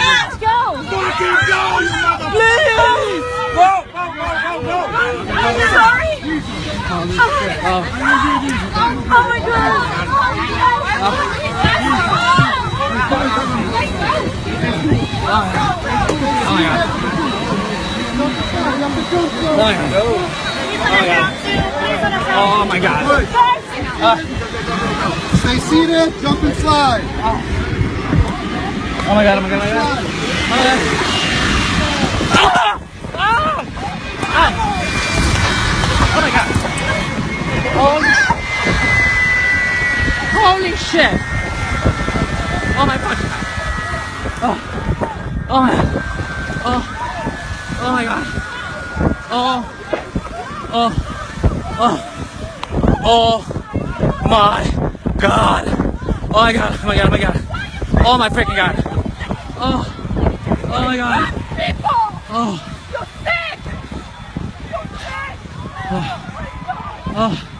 Let's go! Go! Go, go, go, go, go! I'm sorry! Oh, oh. oh my god! Oh my god. Oh my god. Oh my god. Stay seated, jump and slide. Oh my god, oh my god, oh my god. Oh my god. Ah! Ah! Ah! Oh my god. Holy, holy shit. Oh my fucking god. Oh. Oh my Oh. Oh my god. Oh. Oh. Oh. Oh my god. Oh my god. Oh my god. Oh my god. Oh my freaking god. Oh. Oh my god. Oh. You're sick! You're sick! Oh. oh. oh.